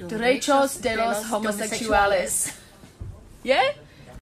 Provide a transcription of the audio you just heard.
Derechos de los homosexuales. Yeah?